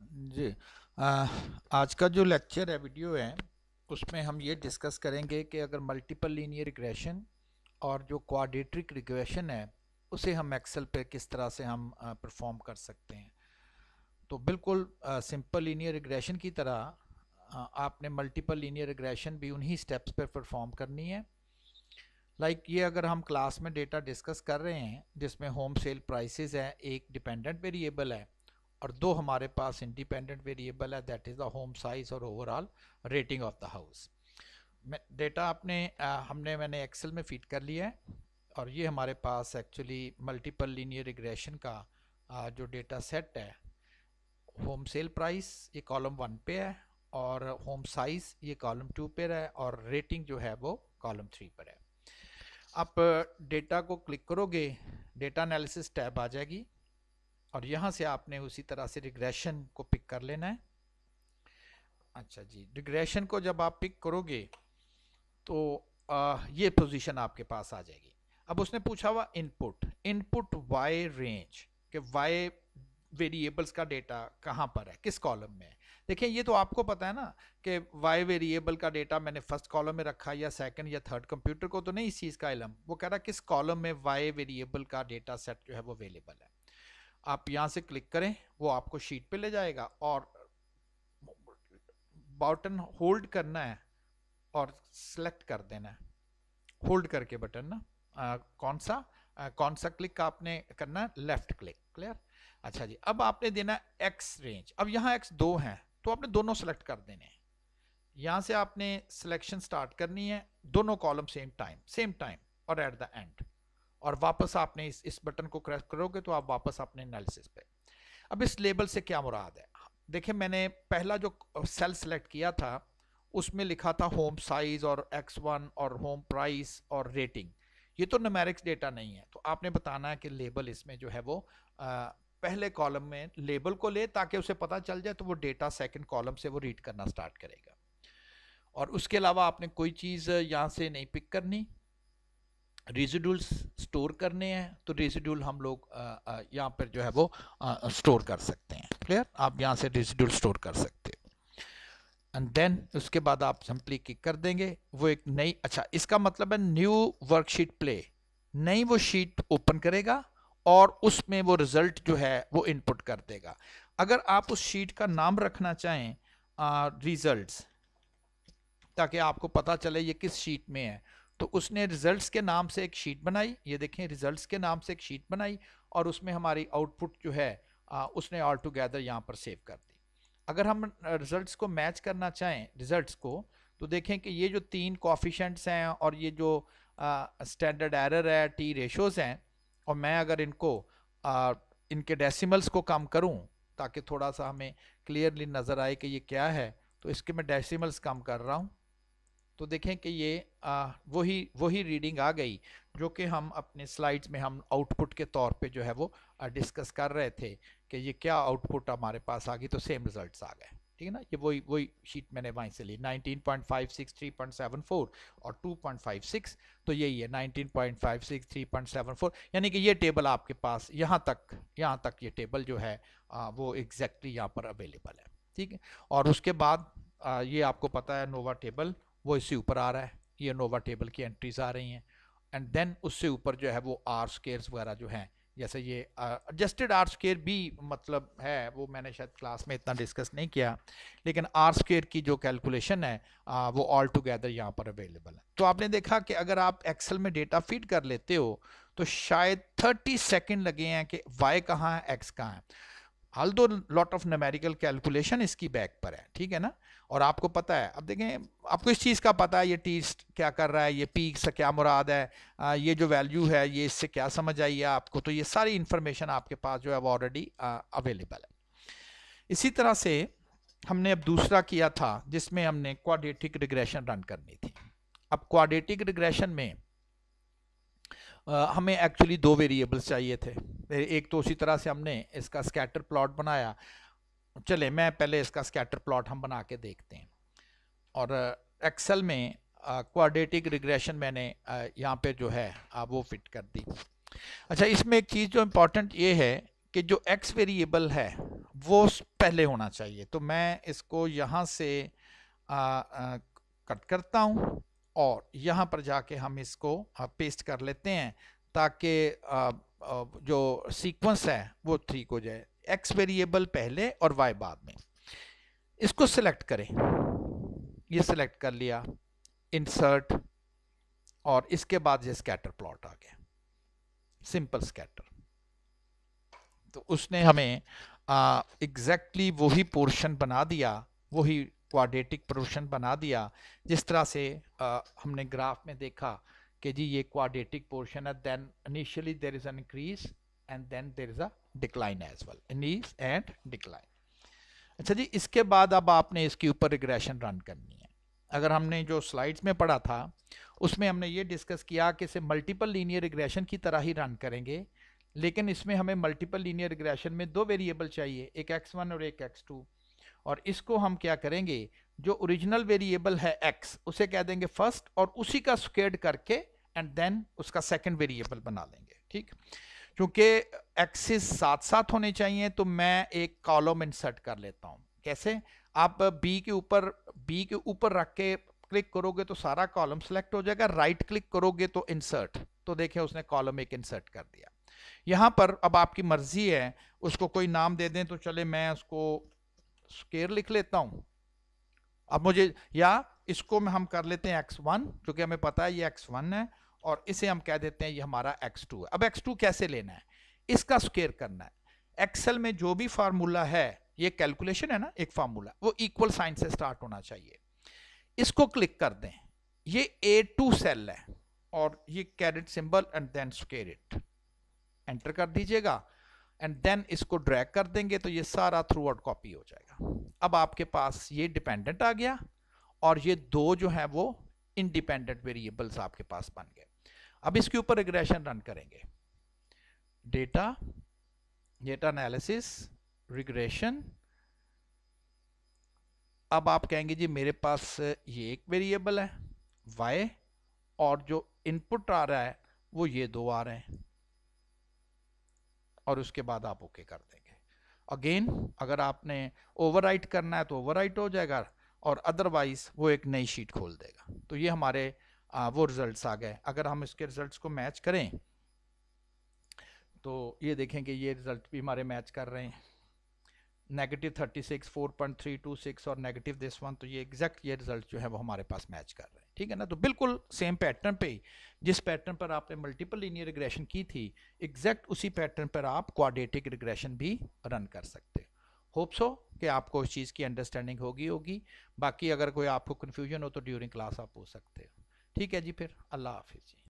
जी। आ, आज का जो लेक्चर है वीडियो है उसमें हम ये डिस्कस करेंगे कि अगर मल्टीपल लीनियर रिग्रेशन और जो क्वाड्रेटिक रिग्रेशन है उसे हम एक्सेल पे किस तरह से हम परफॉर्म कर सकते हैं। तो बिल्कुल सिंपल लीनियर रिग्रेशन की तरह आ, आपने मल्टीपल लीनियर रिग्रेशन भी उन्हीं स्टेप्स पर परफॉर्म करनी है। लाइक like ये अगर हम क्लास में डेटा डिस्कस कर रहे हैं जिसमें होम सेल प्राइसेस है एक डिपेंडेंट वेरिएबल है और दो हमारे पास इंडिपेंडेंट वेरिएबल है that is the home size और overall rating of the house data आपने आ, हमने मैंने एक्सेल में फ़ीड कर लिया है और ये हमारे पास एक्चुअली मल्टीपल लीनियर रिग्रेशन का आ, जो डेटा सेट है होम सेल प्राइस ये कॉलम वन पे है और होम साइज़ ये कॉलम टू पर है और रेटिंग जो है वो कॉलम थ्री पर है। आप डेटा को क्लिक करोगे डेटा एनालिसिस टैब आ जाएगी। और यहाँ से आपने उसी तरह से रिग्रेशन को पिक कर लेना है। अच्छा जी रिग्रेशन को जब आप पिक करोगे तो आ, ये पोजीशन आपके पास आ जाएगी। अब उसने पूछा हुआ इनपुट इनपुट वाई रेंज कि वाई वेरिएबल्स का डेटा कहाँ पर है किस कॉलम में है? देखिए ये तो आपको पता है ना कि वाई वेरिएबल का डेटा मैंने फ़र्स्ट कॉलम में रखा या सेकंड या थर्ड कंप्यूटर को तो नहीं इस चीज़ का इलम। वो कह रहा किस कॉलम में वाई वेरिएबल का डेटा सेट जो है वो अवेलेबल है। आप यहाँ से क्लिक करें वो आपको शीट पे ले जाएगा और बटन होल्ड करना है और सेलेक्ट कर देना है। होल्ड करके बटन ना आ, कौन सा? आ, कौन सा क्लिक आपने करना है? लेफ़्ट क्लिक क्लियर अच्छा जी अब आपने देना एक्स रेंज अब यहाँ एक्स दो हैं तो आपने दोनों सेलेक्ट कर देने हैं। यहाँ से आपने सिलेक्शन स्टार्ट करनी है दोनों column same time same time और एट द एंड और वापस आपने इस इस बटन को क्रैश करोगे तो आप वापस अपने एनालिसिस पे। अब इस लेबल से क्या मुराद है? देखिए मैंने पहला जो सेल सेलेक्ट किया था उसमें लिखा था होम साइज़ और एक्स वन और होम प्राइस और रेटिंग ये तो नमेरिक्स डेटा नहीं है तो आपने बताना है कि लेबल इसमें जो है वो आ, पहले कॉलम में लेबल को ले ताकि उसे पता चल जाए तो वो डेटा सेकंड कॉलम से वो रीड करना स्टार्ट करेगा। और उसके अलावा आपने कोई चीज़ यहाँ से नहीं पिक करनी रेजिडुल्स स्टोर करने हैं तो रेजिडुल हम लोग यहाँ पर जो है वो स्टोर कर सकते हैं। क्लियर आप यहाँ से रेजिडुल स्टोर कर सकते हो। एंड देन उसके बाद आप सिंपली क्लिक कर देंगे। वो एक नई अच्छा इसका मतलब है न्यू वर्कशीट प्ले नई वो शीट ओपन करेगा और उसमें वो रिज़ल्ट जो है वो इनपुट कर देगा। अगर आप उस शीट का नाम रखना चाहें रिजल्ट्स ताकि आपको पता चले ये किस शीट में है तो उसने रिजल्ट्स के नाम से एक शीट बनाई। ये देखें रिजल्ट्स के नाम से एक शीट बनाई और उसमें हमारी आउटपुट जो है आ, उसने ऑल टुगेदर यहाँ पर सेव कर दी। अगर हम रिजल्ट्स को मैच करना चाहें रिजल्ट्स को तो देखें कि ये जो तीन कॉफिशेंट्स हैं और ये जो स्टैंडर्ड एरर है टी रेशोज़ हैं और मैं अगर इनको आ, इनके डेसिमल्स को कम करूँ ताकि थोड़ा सा हमें क्लियरली नज़र आए कि ये क्या है तो इसके मैं डेसिमल्स कम कर रहा हूँ। तो देखें कि ये वही वही रीडिंग आ गई, जो कि हम अपने स्लाइड्स में हम आउटपुट के तौर पे जो है वो डिस्कस कर रहे थे कि ये क्या आउटपुट हमारे पास आ गई तो सेम रिजल्ट्स आ गए। ठीक है ना? ये वही वही शीट मैंने वहीं से ली। 19.56 3.74 और 2.56 तो यही है। 19.56 3.74 यानी कि ये टेबल आपके पास, यहाँ तक यहाँ तक ये टेबल जो है वो एग्जैक्टली यहाँ पर अवेलेबल है। ठीक है? और उसके बाद ये आपको पता है नोवा टेबल वो इससे ऊपर आ रहा है ये नोवा टेबल की एंट्रीज आ रही हैं। एंड देन उससे ऊपर जो है वो आर स्केयर्स वगैरह जो हैं जैसे ये एडजस्टेड आर स्केयर भी मतलब है वो मैंने शायद क्लास में इतना डिस्कस नहीं किया लेकिन आर स्केयर की जो कैलकुलेशन है आ, वो ऑल टुगेदर यहाँ पर अवेलेबल है। तो आपने देखा कि अगर आप एक्सेल में डेटा फ़ीड कर लेते हो तो शायद 30 सेकंड लगे हैं कि वाई कहाँ है एक्स कहाँ है। हाल दो लॉट ऑफ़ नमेरिकल कैलकुलेशन इसकी बैक पर है ठीक है ना? और आपको पता है, अब देखें, आपको इस चीज़ का पता है, ये टी क्या कर रहा है, ये पी से क्या मुराद है ये जो वैल्यू है, ये इससे क्या समझ आई है आपको तो ये सारी इन्फॉर्मेशन आपके पास जो है वो ऑलरेडी अवेलेबल है। इसी तरह से हमने अब दूसरा किया था, जिसमें हमने क्वाडेटिक रिग्रेशन रन करनी थी। अब क्वाडेटिक रिग्रेशन में हमें एक्चुअली दो वेरिएबल्स चाहिए थे। एक तो उसी तरह से हमने इसका स्कैटर प्लॉट बनाया चले मैं पहले इसका स्कैटर प्लॉट हम बना के देखते हैं। और एक्सेल में क्वाड्रेटिक रिग्रेशन मैंने यहाँ पे जो है वो फिट कर दी। अच्छा इसमें एक चीज़ जो इम्पोर्टेंट ये है कि जो एक्स वेरिएबल है वो पहले होना चाहिए। तो मैं इसको यहाँ से आ, आ, कट करता हूँ और यहाँ पर जाके हम इसको पेस्ट कर लेते हैं ताकि जो सीक्वेंस है वो ठीक हो जाए। एक्स वेरिएबल पहले और वाई बाद में। इसको सिलेक्ट करें। ये सिलेक्ट कर लिया। इंसर्ट और इसके बाद ये स्कैटर प्लॉट आ गया। सिंपल स्कैटर तो उसने हमें एग्जैक्टली exactly वही पोर्शन बना दिया वही क्वाड्रेटिक पोर्शन बना दिया जिस तरह से आ, हमने ग्राफ में देखा कि जी ये क्वाड्रेटिक पोर्शन है then initially there is an increase and then there is a decline as well increase and decline अच्छा जी, इसके बाद अब आपने इसके ऊपर रिग्रेशन रन करनी है। अगर हमने जो स्लाइड्स में पढ़ा था, उसमें हमने ये डिस्कस किया कि इसे मल्टीपल लीनियर रिग्रेशन की तरह ही रन करेंगे, लेकिन इसमें हमें मल्टीपल लीनियर रिग्रेशन में दो वेरिएबल चाहिए, एक एक्स वन और एक एक्स टू और इसको हम क्या करेंगे, जो ओरिजिनल वेरिएबल है एक्स उसे कह देंगे फ़र्स्ट और उसी का स्क्वेड करके एंड देन उसका सेकेंड वेरिएबल बना लेंगे, ठीक? क्योंकि एक्सिस साथ साथ होने चाहिए तो मैं एक कॉलम इंसर्ट कर लेता हूँ। कैसे? आप बी के ऊपर बी के ऊपर रख के क्लिक करोगे तो सारा कॉलम सेलेक्ट हो जाएगा। राइट क्लिक करोगे तो इंसर्ट तो देखिए, उसने कॉलम एक इंसर्ट कर दिया। यहाँ पर अब आपकी मर्ज़ी है, उसको कोई नाम दे दें तो चले, मैं उसको स्केयर लिख लेता हूँ। अब मुझे, या इसको हम कर लेते हैं एक्स वन क्योंकि हमें पता है ये एक्स वन है। और इसे हम कह देते हैं, ये हमारा एक्स टू है। अब एक्स टू कैसे लेना है? इसका स्केयर करना है। एक्सेल में जो भी फार्मूला है, ये कैलकुलेशन है ना, एक फार्मूला वो इक्वल साइन से स्टार्ट होना चाहिए। इसको क्लिक कर दें। ये ए टू सेल है और ये caret symbol and then square it enter कर दीजिएगा एंड देन इसको ड्रैग कर देंगे तो ये सारा थ्रू आउट कॉपी हो जाएगा। अब आपके पास ये डिपेंडेंट आ गया और ये दो जो है वो इंडिपेंडेंट वेरिएबल्स आपके पास बन गए। अब इसके ऊपर रिग्रेशन रन करेंगे। डेटा डेटा एनालिसिस रिग्रेशन अब आप कहेंगे, जी, मेरे पास ये एक वेरिएबल है वाई और जो इनपुट आ रहा है, वो ये दो आ रहे हैं। और उसके बाद आप ओके कर देंगे। अगेन अगर आपने ओवरराइट करना है तो ओवरराइट हो जाएगा। और अदरवाइज़ वो एक नई शीट खोल देगा। तो ये हमारे आ, वो रिजल्ट्स आ गए। अगर हम इसके रिजल्ट्स को मैच करें तो ये देखेंगे ये रिज़ल्ट भी हमारे मैच कर रहे हैं। Negative thirty six four point three two six और नेगेटिव दिस वन तो ये एग्जैक्ट ये रिज़ल्ट जो है वो हमारे पास मैच कर रहे हैं। ठीक है ना? तो बिल्कुल सेम पैटर्न पे जिस पैटर्न पर आपने मल्टीपल लीनियर रिग्रेशन की थी एग्जैक्ट उसी पैटर्न पर आप क्वाड्रेटिक रिग्रेशन भी रन कर सकते होप सो कि आपको उस चीज़ की अंडरस्टैंडिंग होगी होगी। बाकी अगर कोई आपको कन्फ्यूज़न हो तो ड्यूरिंग क्लास आप पूछ सकते हो। ठीक है जी फिर, अल्लाह हाफिज़। जी